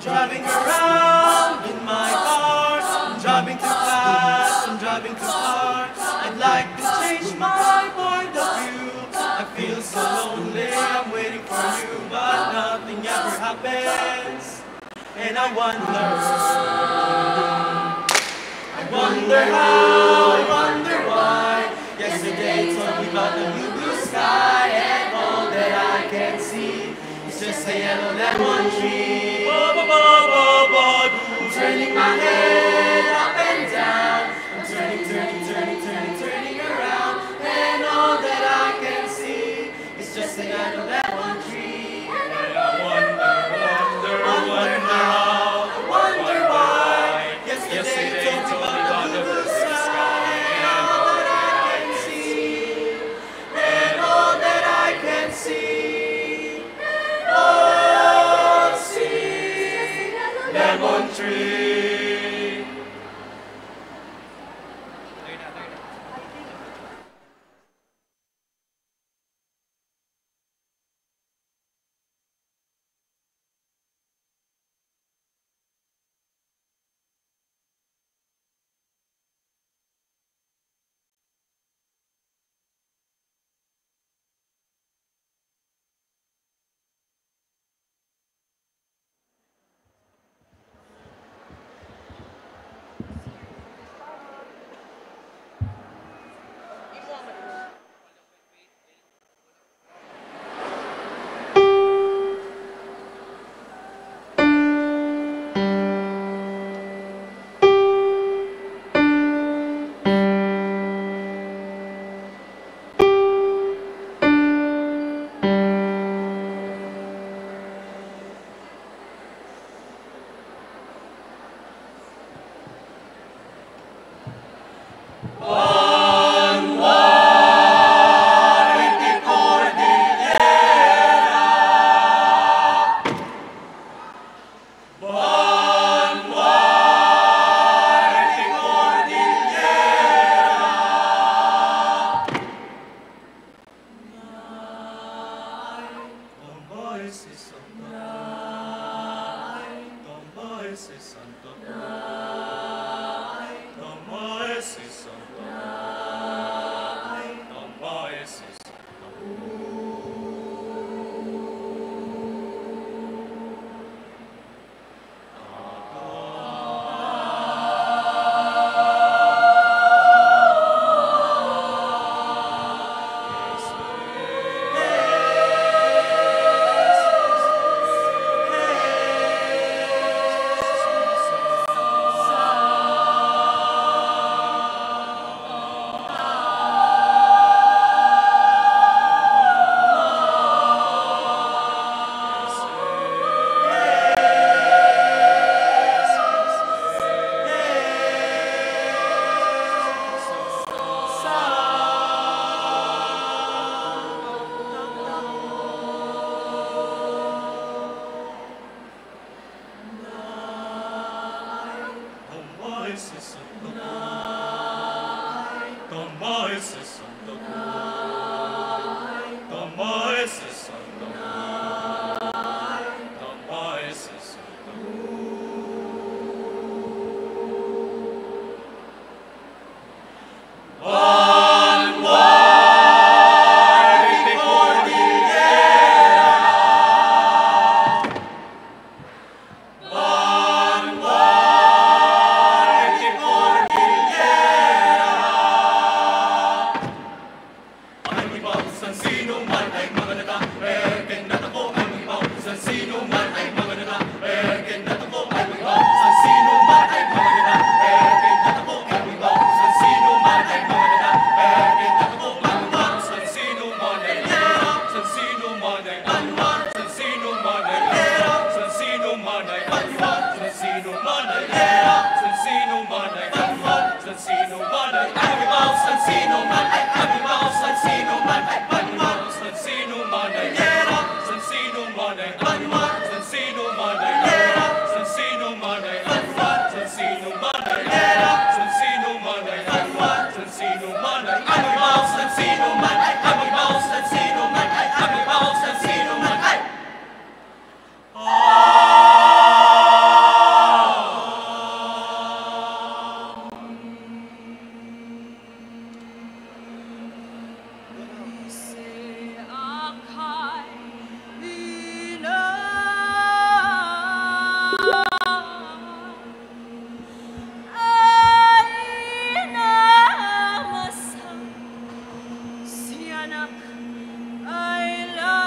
driving around in my car. I'm driving too fast, I'm driving too far. I'd like to change my point of view. I feel so lonely, I'm waiting for you, but nothing ever happens. And I want wonder. Wonder how, wonder why. Yesterday told me about the blue blue sky, and all that I can see is just the yellow that one tree. I'm turning my head up and down. I'm turning, turning, turning, turning, turning around, and all that I can see is just the yellow lemon tree. sino mal I love